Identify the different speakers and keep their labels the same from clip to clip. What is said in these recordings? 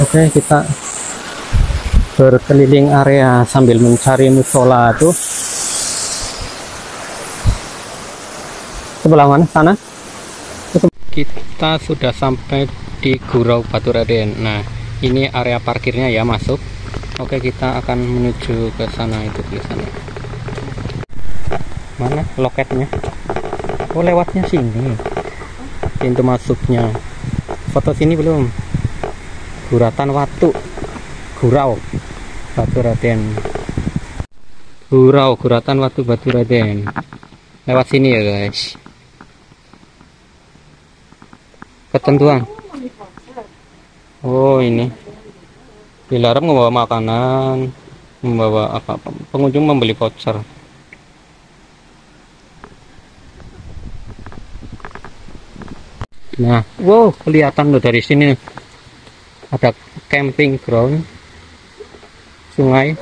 Speaker 1: Oke, kita berkeliling area sambil mencari musola tuh. Sebelah mana? Sana? Kita sudah sampai di Gurau Batu Raden. Nah, ini area parkirnya ya masuk. Oke, kita akan menuju ke sana itu di sana. Mana loketnya? Oh, lewatnya sini. Pintu masuknya. Foto sini belum? Guratan Watu Gurau. Batu Raden. Gurau Guratan Watu Batu Raden. Lewat sini ya guys. Ketentuan. Oh ini. Dilarang membawa makanan membawa apa-apa pengunjung membeli voucher. Nah wow kelihatan loh dari sini ada camping ground sungai.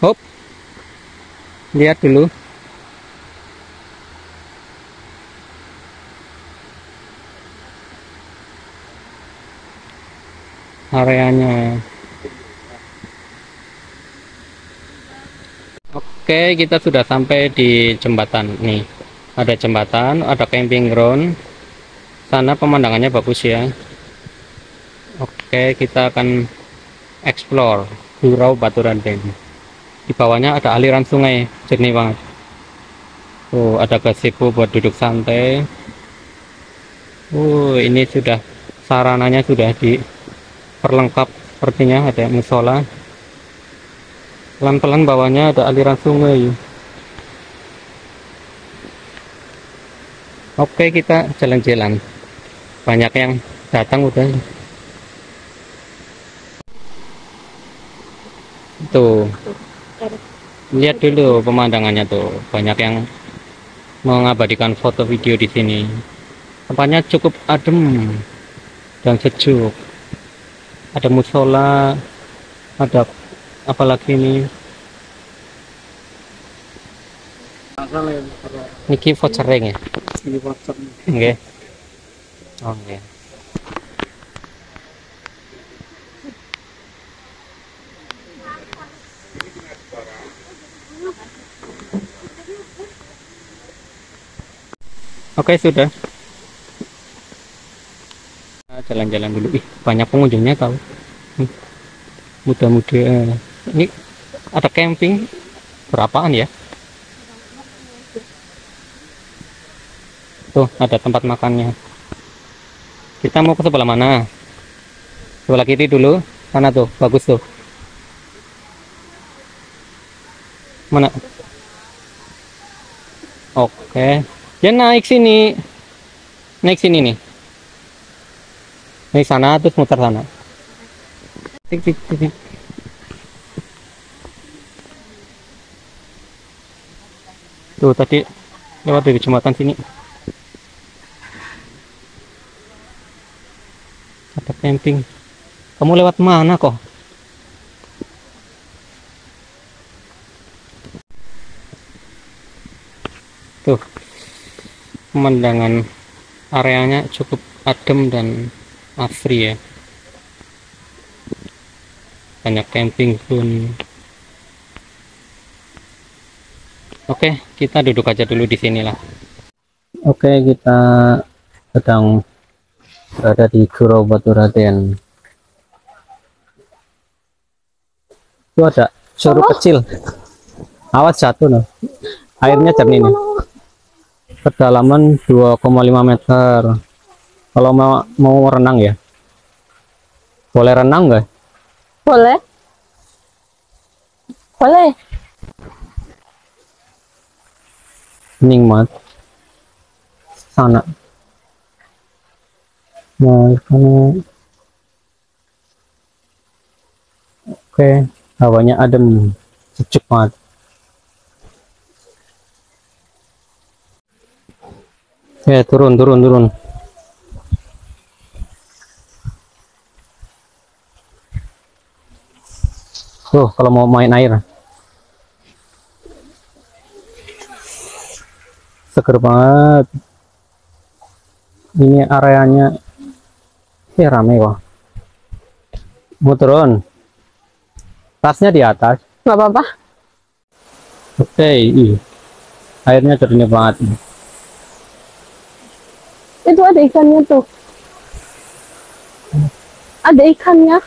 Speaker 1: Hop lihat dulu. Areanya. Oke kita sudah sampai di jembatan nih. Ada jembatan ada camping ground sana pemandangannya bagus ya. Oke kita akan explore Gurau Baturan Dam di bawahnya ada aliran sungai jernih banget. Oh ada gazebo buat duduk santai. Oh ini sudah sarananya sudah diperlengkap sepertinya ada musola. Pelan-pelan bawahnya ada aliran sungai. Oke kita jalan-jalan banyak yang datang udah tuh lihat dulu pemandangannya tuh banyak yang mengabadikan foto video di sini tempatnya cukup adem dan sejuk ada musola ada apalagi ini Niki vouchering ya? Ini voucher. Okay. Oke. Oke sudah. Jalan-jalan dulu. Ih banyak pengunjungnya kau. Mudah-mudahan. Ini ada camping berapaan ya? Tuh ada tempat makannya kita mau ke sebelah mana? Sebelah kiri dulu. Sana tuh? Bagus tuh. Mana? Oke. Ya naik sini. Naik sini nih. Naik sana terus muter sana. Tik tik, tik. tuh tadi lewat dari jembatan sini ada camping? Kamu lewat mana kok? Tuh pemandangan areanya cukup adem dan asri ya. Banyak camping pun. Oke kita duduk aja dulu di sinilah. Oke kita sedang berada di Gurau Batu Raden itu ada curug kecil. Awas jatuh loh airnya jernih nih kedalaman 2,5 meter. Kalau mau mau renang ya? Boleh renang nggak?
Speaker 2: Boleh. Boleh.
Speaker 1: Nikmat sana nah karena oke hawanya adem sejuk banget. Ya turun turun turun. Tuh kalau mau main air. Seger banget. Ini areanya eh rame wah mau turun? Tasnya di atas.
Speaker 2: Nggak apa-apa.
Speaker 1: Oke ih. airnya jernih banget
Speaker 2: itu ada ikannya tuh. Ada ikannya.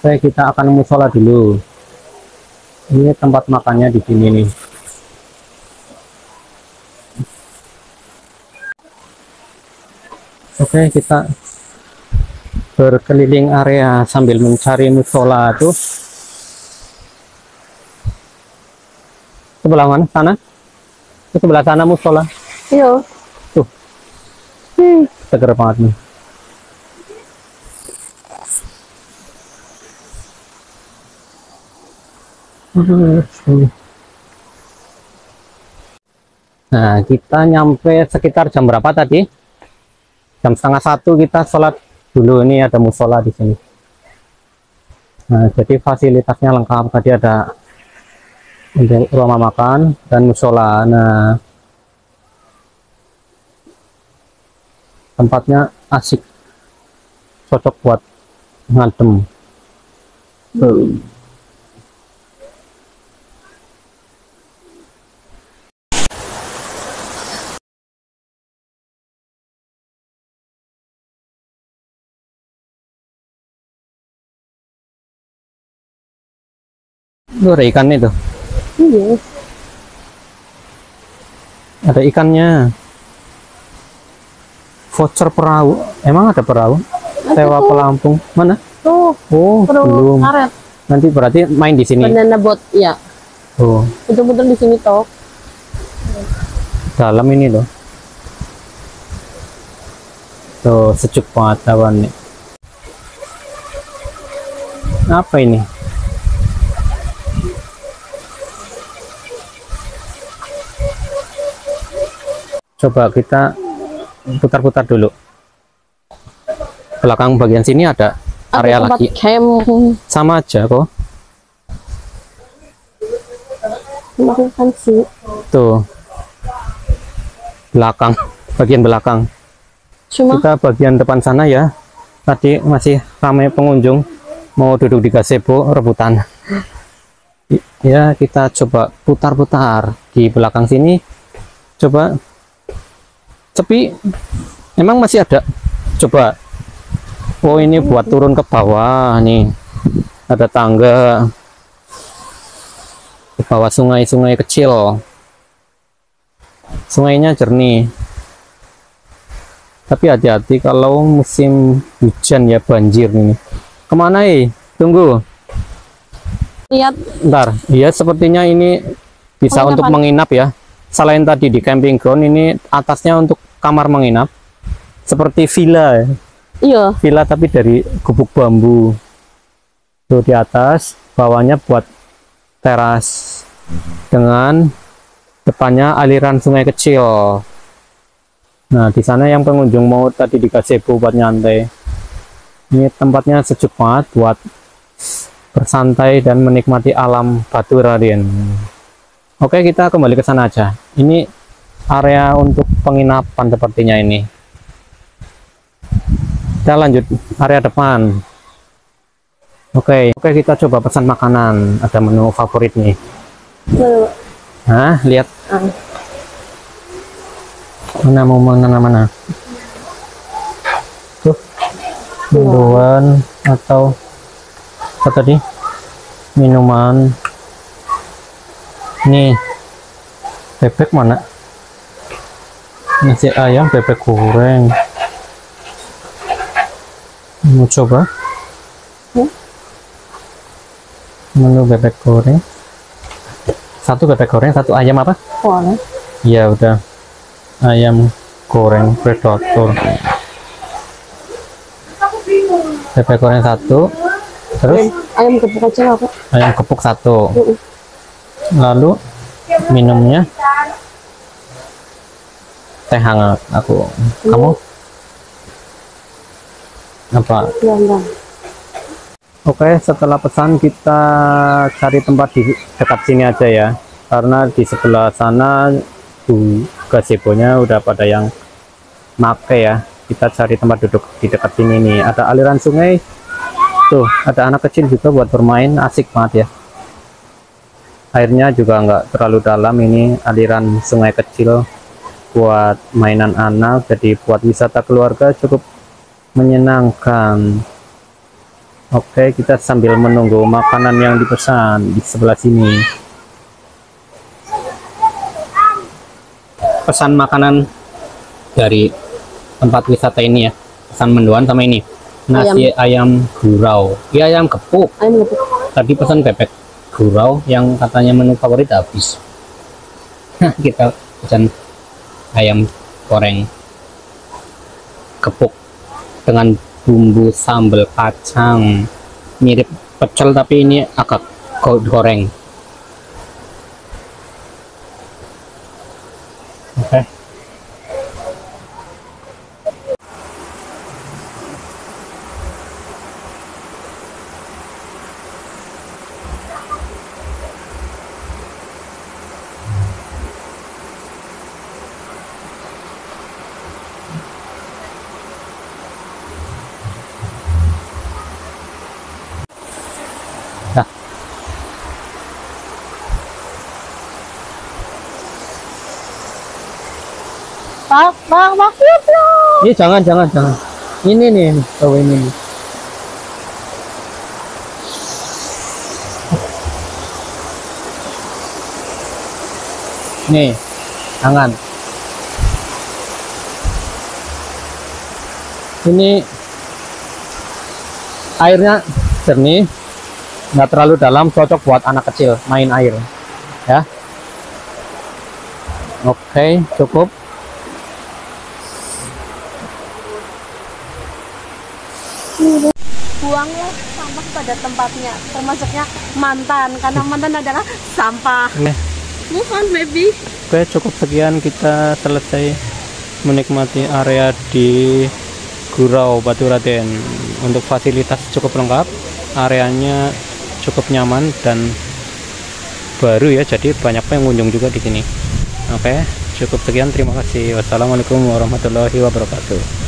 Speaker 1: Oke kita akan musola dulu. Ini tempat makannya di sini nih oke kita berkeliling area sambil mencari musola tuh sebelah mana? Sana? Itu sebelah sana musola?
Speaker 2: Iya.
Speaker 1: Tuh.
Speaker 2: Hmm.
Speaker 1: seger banget nih. Nah, kita nyampe sekitar jam berapa tadi? Jam setengah satu kita sholat dulu. Ini ada musola di sini. Nah, jadi fasilitasnya lengkap. Tadi ada untuk rumah makan dan musola. Nah, tempatnya asik, cocok buat ngadem. Itu ada ikan itu.
Speaker 2: iya
Speaker 1: Ada ikannya. Voucher perahu. Emang ada perahu? Sewa pelampung. Mana?
Speaker 2: tuh
Speaker 1: Oh,
Speaker 2: perlu
Speaker 1: belum.
Speaker 2: karet
Speaker 1: Nanti berarti main di sini.
Speaker 2: banana boat ya
Speaker 1: Oh,
Speaker 2: putar-putar di sini toh
Speaker 1: dalam ini loh. Tuh, sejuk banget awan nih. Apa ini? Coba kita putar-putar dulu. Belakang bagian sini ada area
Speaker 2: tempat
Speaker 1: lagi.
Speaker 2: camp
Speaker 1: Sama aja kok.
Speaker 2: sih
Speaker 1: Tuh. Belakang, bagian belakang.
Speaker 2: cuma
Speaker 1: kita bagian depan sana ya tadi masih ramai pengunjung mau duduk di gazebo rebutan ya kita coba putar-putar di belakang sini coba sepi emang masih ada. Coba oh ini buat turun ke bawah nih. Ada tangga ke bawah sungai-sungai kecil. Sungainya jernih. Tapi hati-hati kalau musim hujan ya banjir ini. Ke mana eh tunggu.
Speaker 2: Lihat.
Speaker 1: Ntar. Ya sepertinya ini bisa
Speaker 2: Penginapan.
Speaker 1: untuk menginap ya. Selain tadi di camping ground ini atasnya untuk kamar menginap seperti villa ya.
Speaker 2: iya.
Speaker 1: Villa tapi dari gubuk bambu. Tuh di atas bawahnya buat teras. Dengan depannya aliran sungai kecil. Nah di sana yang pengunjung mau tadi di gazebo buat nyantai. Ini tempatnya sejuk banget buat bersantai dan menikmati alam Batu Raden. Oke kita kembali ke sana aja. Ini area untuk penginapan sepertinya ini. Kita lanjut area depan. Oke oke kita coba pesan makanan. Ada menu favorit nih.
Speaker 2: Tuh.
Speaker 1: Hah, lihat.
Speaker 2: Ah.
Speaker 1: mana mau mana mana tuh. Mendoan atau apa tadi? Minuman. Nih. Bebek mana nasi ayam bebek goreng. Mau coba? Menu bebek goreng. Satu bebek goreng satu ayam apa?
Speaker 2: Boleh.
Speaker 1: Iya udah. Ayam goreng predator. Bebek goreng satu. Terus?
Speaker 2: Ayam gepuk aja lah Pak.
Speaker 1: ayam kepuk satu. Lalu minumnya teh hangat aku. Kamu? Apa?
Speaker 2: Iya, enggak.
Speaker 1: Oke, setelah pesan kita cari tempat di dekat sini aja ya. Karena di sebelah sana gazebo gazebonya udah pada yang make ya. Kita cari tempat duduk di dekat sini nih. Ada aliran sungai. Tuh ada anak kecil juga buat bermain. Asik banget ya. Airnya juga nggak terlalu dalam. Ini aliran sungai kecil buat mainan anak jadi buat wisata keluarga cukup menyenangkan Oke, kita sambil menunggu makanan yang dipesan di sebelah sini. Pesan makanan dari tempat wisata ini ya. Pesan mendoan sama ini. Nasi ayam, gurau. Ya ayam gepuk.
Speaker 2: Ayam gepuk.
Speaker 1: Tadi pesan bebek gurau yang katanya menu favorit habis. kita pesan ayam goreng gepuk dengan bumbu sambal kacang mirip pecel tapi ini agak goreng oke okay.
Speaker 2: Makin dong.
Speaker 1: Ini jangan, jangan, jangan. Ini nih, oh ini. Nih. Nih, tangan. Ini airnya jernih, nggak terlalu dalam, cocok buat anak kecil main air, ya. Oke, cukup.
Speaker 2: buanglah sampah pada tempatnya termasuknya mantan karena mantan adalah sampah.
Speaker 1: Nih.
Speaker 2: move on baby.
Speaker 1: Oke cukup sekian kita selesai menikmati area di Gurau Batu Raden. Untuk fasilitas cukup lengkap areanya cukup nyaman dan baru ya jadi banyak pengunjung juga di sini. Oke cukup sekian terima kasih. Wassalamualaikum warahmatullahi wabarakatuh